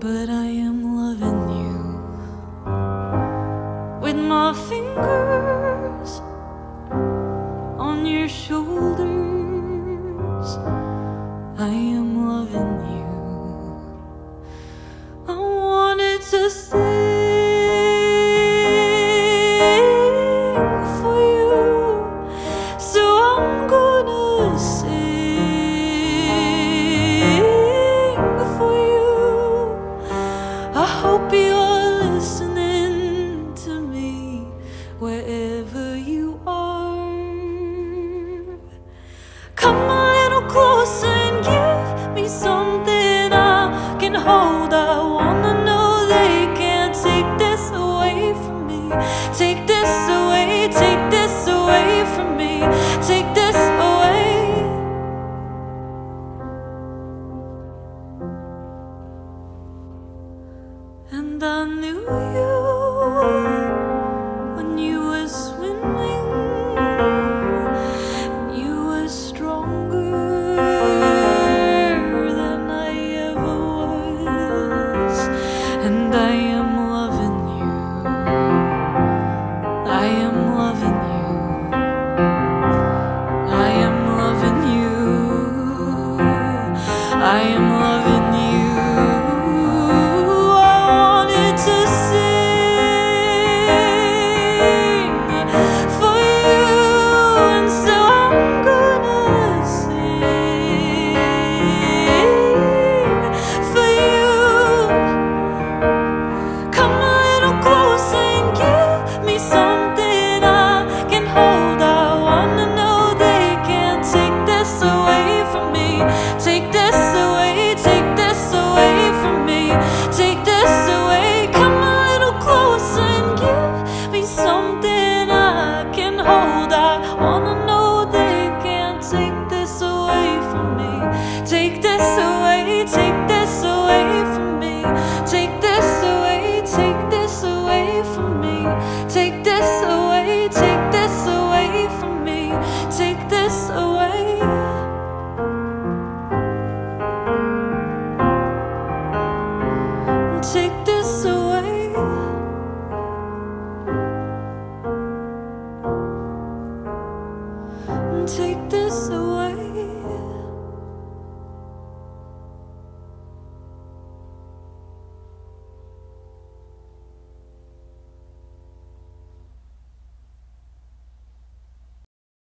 but I am loving you with my fingers. hope you I knew you when you were swimming. You were stronger than I ever was. And I am loving you. I am loving you. I am loving you. I am. take this away from me. Take this away, take this away from me. Take this away.